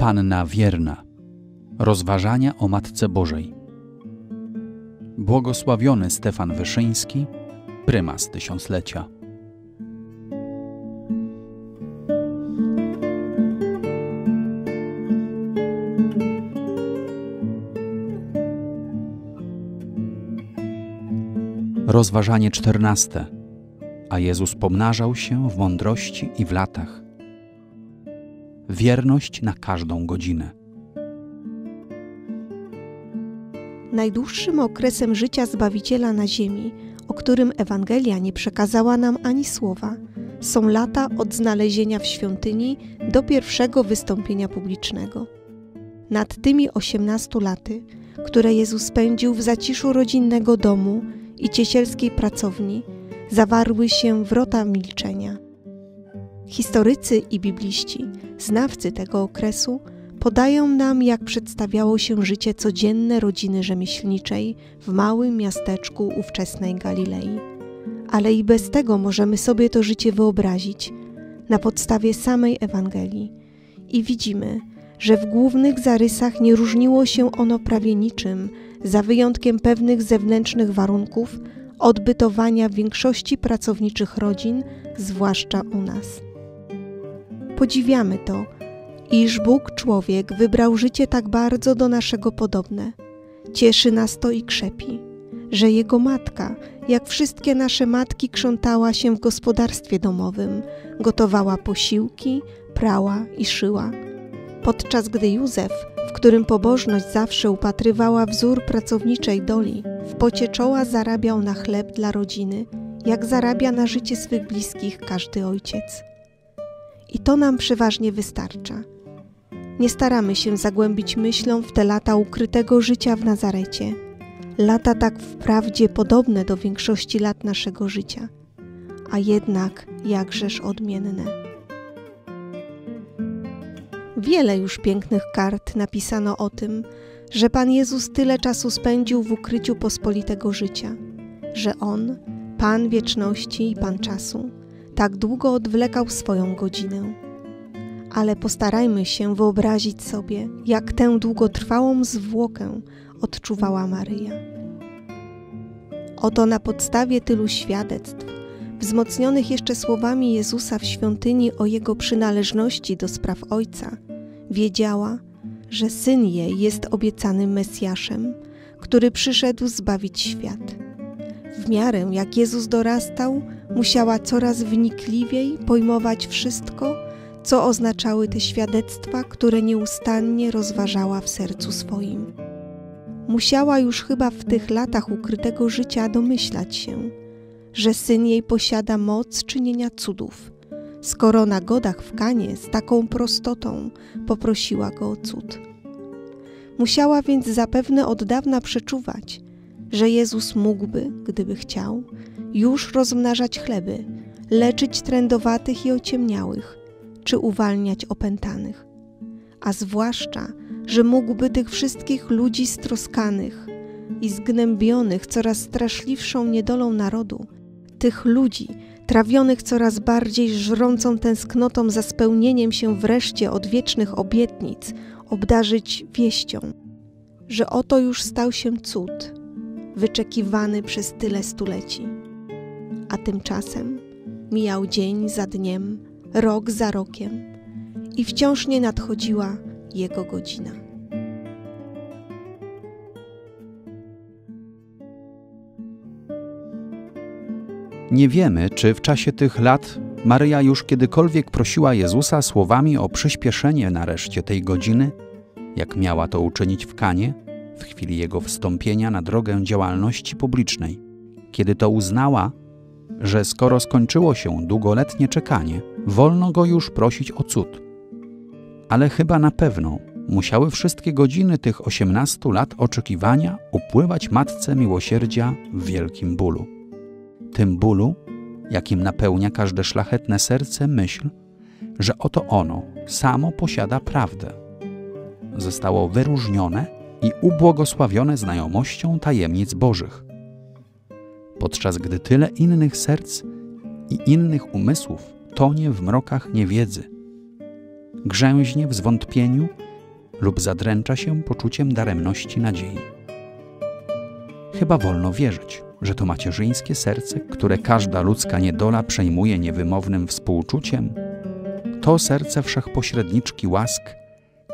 Panna wierna. Rozważania o Matce Bożej. Błogosławiony Stefan Wyszyński, prymas tysiąclecia. Rozważanie czternaste. A Jezus pomnażał się w mądrości i w latach. Wierność na każdą godzinę. Najdłuższym okresem życia Zbawiciela na ziemi, o którym Ewangelia nie przekazała nam ani słowa, są lata od znalezienia w świątyni do pierwszego wystąpienia publicznego. Nad tymi osiemnastu laty, które Jezus spędził w zaciszu rodzinnego domu i ciesielskiej pracowni, zawarły się wrota milczenia. Historycy i bibliści, znawcy tego okresu, podają nam, jak przedstawiało się życie codzienne rodziny rzemieślniczej w małym miasteczku ówczesnej Galilei. Ale i bez tego możemy sobie to życie wyobrazić na podstawie samej Ewangelii. I widzimy, że w głównych zarysach nie różniło się ono prawie niczym, za wyjątkiem pewnych zewnętrznych warunków odbytowania większości pracowniczych rodzin, zwłaszcza u nas. Podziwiamy to, iż Bóg człowiek wybrał życie tak bardzo do naszego podobne. Cieszy nas to i krzepi, że jego matka, jak wszystkie nasze matki, krzątała się w gospodarstwie domowym, gotowała posiłki, prała i szyła. Podczas gdy Józef, w którym pobożność zawsze upatrywała wzór pracowniczej doli, w pocie czoła zarabiał na chleb dla rodziny, jak zarabia na życie swych bliskich każdy ojciec. I to nam przeważnie wystarcza. Nie staramy się zagłębić myślą w te lata ukrytego życia w Nazarecie. Lata tak wprawdzie podobne do większości lat naszego życia, a jednak jakżeż odmienne. Wiele już pięknych kart napisano o tym, że Pan Jezus tyle czasu spędził w ukryciu pospolitego życia, że On, Pan wieczności i Pan czasu, tak długo odwlekał swoją godzinę. Ale postarajmy się wyobrazić sobie, jak tę długotrwałą zwłokę odczuwała Maryja. Oto na podstawie tylu świadectw, wzmocnionych jeszcze słowami Jezusa w świątyni o jego przynależności do spraw Ojca, wiedziała, że syn jej jest obiecanym Mesjaszem, który przyszedł zbawić świat. W miarę jak Jezus dorastał, musiała coraz wnikliwiej pojmować wszystko, co oznaczały te świadectwa, które nieustannie rozważała w sercu swoim. Musiała już chyba w tych latach ukrytego życia domyślać się, że syn jej posiada moc czynienia cudów, skoro na godach w Kanie z taką prostotą poprosiła go o cud. Musiała więc zapewne od dawna przeczuwać, że Jezus mógłby, gdyby chciał, już rozmnażać chleby, leczyć trędowatych i ociemniałych, czy uwalniać opętanych. A zwłaszcza, że mógłby tych wszystkich ludzi stroskanych i zgnębionych coraz straszliwszą niedolą narodu, tych ludzi trawionych coraz bardziej żrącą tęsknotą za spełnieniem się wreszcie odwiecznych obietnic, obdarzyć wieścią, że oto już stał się cud, wyczekiwany przez tyle stuleci. A tymczasem mijał dzień za dniem, rok za rokiem i wciąż nie nadchodziła jego godzina. Nie wiemy, czy w czasie tych lat Maryja już kiedykolwiek prosiła Jezusa słowami o przyspieszenie nareszcie tej godziny, jak miała to uczynić w Kanie, w chwili jego wstąpienia na drogę działalności publicznej, kiedy to uznała, że skoro skończyło się długoletnie czekanie, wolno go już prosić o cud. Ale chyba na pewno musiały wszystkie godziny tych osiemnastu lat oczekiwania upływać Matce Miłosierdzia w wielkim bólu. Tym bólu, jakim napełnia każde szlachetne serce myśl, że oto ono samo posiada prawdę. Zostało wyróżnione i ubłogosławione znajomością tajemnic Bożych podczas gdy tyle innych serc i innych umysłów tonie w mrokach niewiedzy, grzęźnie w zwątpieniu lub zadręcza się poczuciem daremności nadziei. Chyba wolno wierzyć, że to macierzyńskie serce, które każda ludzka niedola przejmuje niewymownym współczuciem, to serce wszechpośredniczki łask,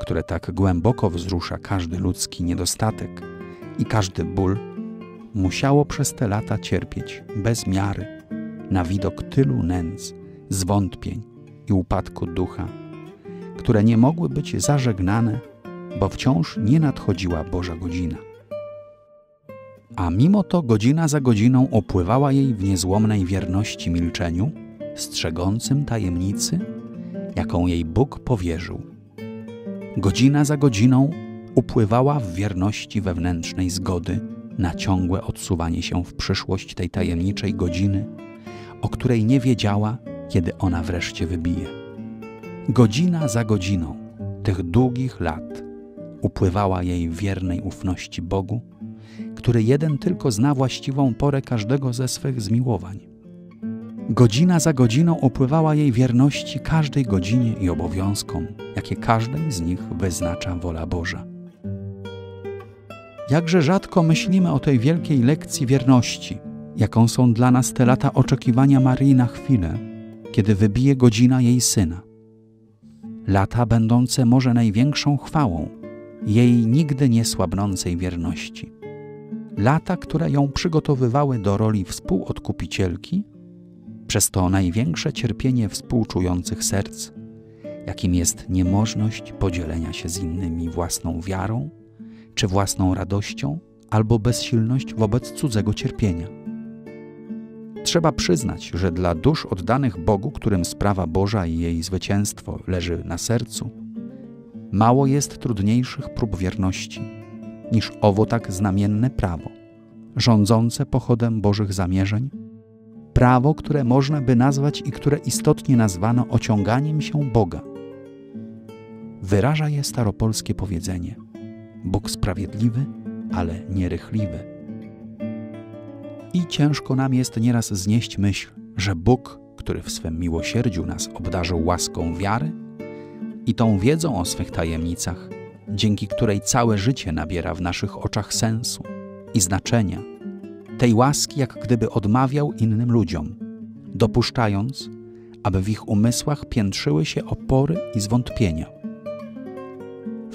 które tak głęboko wzrusza każdy ludzki niedostatek i każdy ból, musiało przez te lata cierpieć bez miary na widok tylu nędz, zwątpień i upadku ducha, które nie mogły być zażegnane, bo wciąż nie nadchodziła Boża godzina. A mimo to godzina za godziną opływała jej w niezłomnej wierności milczeniu, strzegącym tajemnicy, jaką jej Bóg powierzył. Godzina za godziną upływała w wierności wewnętrznej zgody na ciągłe odsuwanie się w przyszłość tej tajemniczej godziny, o której nie wiedziała, kiedy ona wreszcie wybije. Godzina za godziną tych długich lat upływała jej wiernej ufności Bogu, który jeden tylko zna właściwą porę każdego ze swych zmiłowań. Godzina za godziną upływała jej wierności każdej godzinie i obowiązkom, jakie każdej z nich wyznacza wola Boża. Jakże rzadko myślimy o tej wielkiej lekcji wierności, jaką są dla nas te lata oczekiwania Maryi na chwilę, kiedy wybije godzina jej syna. Lata będące może największą chwałą jej nigdy nie słabnącej wierności. Lata, które ją przygotowywały do roli współodkupicielki, przez to największe cierpienie współczujących serc, jakim jest niemożność podzielenia się z innymi własną wiarą, czy własną radością, albo bezsilność wobec cudzego cierpienia. Trzeba przyznać, że dla dusz oddanych Bogu, którym sprawa Boża i jej zwycięstwo leży na sercu, mało jest trudniejszych prób wierności niż owo tak znamienne prawo, rządzące pochodem Bożych zamierzeń, prawo, które można by nazwać i które istotnie nazwano ociąganiem się Boga. Wyraża je staropolskie powiedzenie: Bóg sprawiedliwy, ale nierychliwy i ciężko nam jest nieraz znieść myśl, że Bóg, który w swym miłosierdziu nas obdarzył łaską wiary i tą wiedzą o swych tajemnicach, dzięki której całe życie nabiera w naszych oczach sensu i znaczenia, tej łaski jak gdyby odmawiał innym ludziom, dopuszczając, aby w ich umysłach piętrzyły się opory i zwątpienia.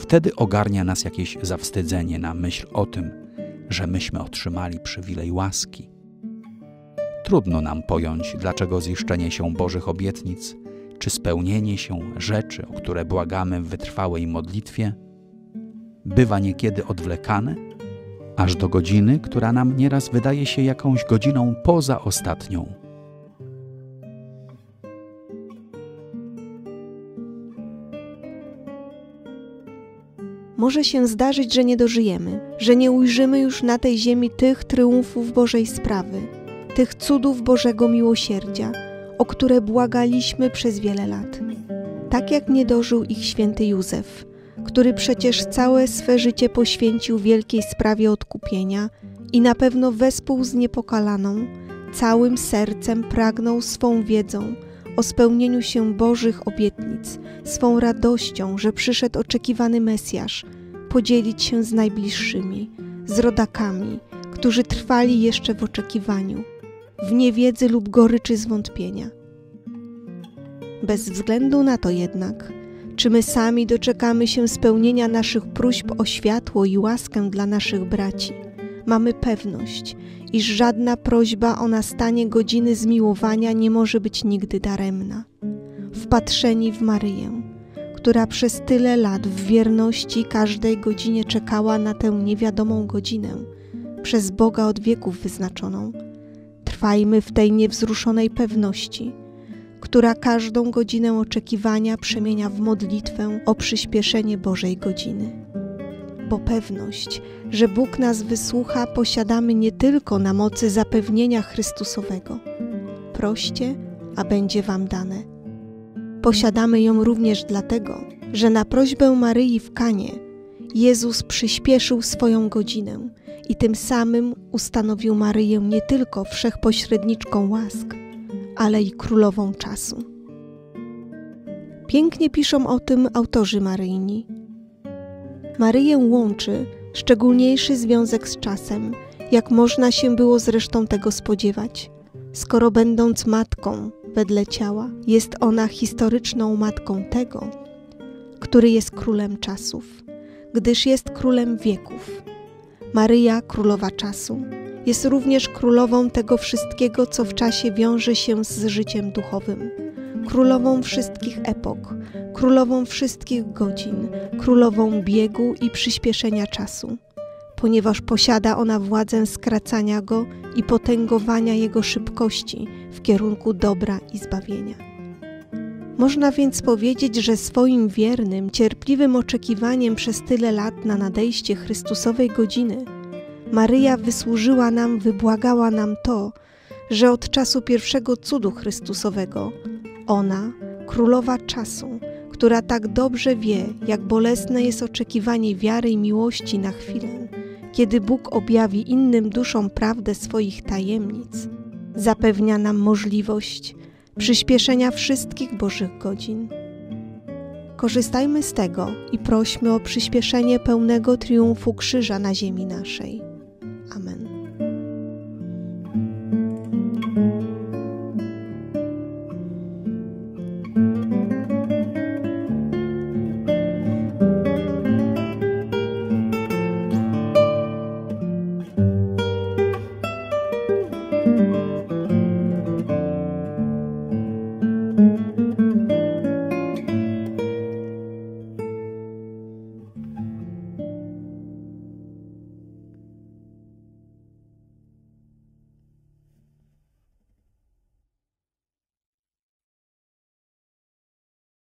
Wtedy ogarnia nas jakieś zawstydzenie na myśl o tym, że myśmy otrzymali przywilej łaski. Trudno nam pojąć, dlaczego ziszczenie się Bożych obietnic, czy spełnienie się rzeczy, o które błagamy w wytrwałej modlitwie, bywa niekiedy odwlekane, aż do godziny, która nam nieraz wydaje się jakąś godziną poza ostatnią. Może się zdarzyć, że nie dożyjemy, że nie ujrzymy już na tej ziemi tych triumfów Bożej sprawy, tych cudów Bożego miłosierdzia, o które błagaliśmy przez wiele lat. Tak jak nie dożył ich święty Józef, który przecież całe swe życie poświęcił wielkiej sprawie odkupienia i na pewno wespół z niepokalaną, całym sercem pragnął swą wiedzą o spełnieniu się Bożych obietnic, swą radością, że przyszedł oczekiwany Mesjasz, podzielić się z najbliższymi, z rodakami, którzy trwali jeszcze w oczekiwaniu, w niewiedzy lub goryczy zwątpienia. Bez względu na to jednak, czy my sami doczekamy się spełnienia naszych próśb o światło i łaskę dla naszych braci, mamy pewność, iż żadna prośba o nastanie godziny zmiłowania nie może być nigdy daremna. Wpatrzeni w Maryję, która przez tyle lat w wierności każdej godzinie czekała na tę niewiadomą godzinę, przez Boga od wieków wyznaczoną, trwajmy w tej niewzruszonej pewności, która każdą godzinę oczekiwania przemienia w modlitwę o przyspieszenie Bożej godziny bo pewność, że Bóg nas wysłucha, posiadamy nie tylko na mocy zapewnienia Chrystusowego. Proście, a będzie Wam dane. Posiadamy ją również dlatego, że na prośbę Maryi w Kanie Jezus przyspieszył swoją godzinę i tym samym ustanowił Maryję nie tylko wszechpośredniczką łask, ale i królową czasu. Pięknie piszą o tym autorzy maryjni Maryję łączy szczególniejszy związek z czasem, jak można się było zresztą tego spodziewać. Skoro będąc matką wedle ciała, jest ona historyczną matką tego, który jest królem czasów, gdyż jest królem wieków. Maryja, królowa czasu, jest również królową tego wszystkiego, co w czasie wiąże się z życiem duchowym, królową wszystkich epok, królową wszystkich godzin, królową biegu i przyspieszenia czasu, ponieważ posiada ona władzę skracania go i potęgowania jego szybkości w kierunku dobra i zbawienia. Można więc powiedzieć, że swoim wiernym, cierpliwym oczekiwaniem przez tyle lat na nadejście Chrystusowej godziny Maryja wysłużyła nam, wybłagała nam to, że od czasu pierwszego cudu Chrystusowego ona, królowa czasu, która tak dobrze wie, jak bolesne jest oczekiwanie wiary i miłości na chwilę, kiedy Bóg objawi innym duszom prawdę swoich tajemnic, zapewnia nam możliwość przyspieszenia wszystkich Bożych godzin. Korzystajmy z tego i prośmy o przyspieszenie pełnego triumfu krzyża na ziemi naszej.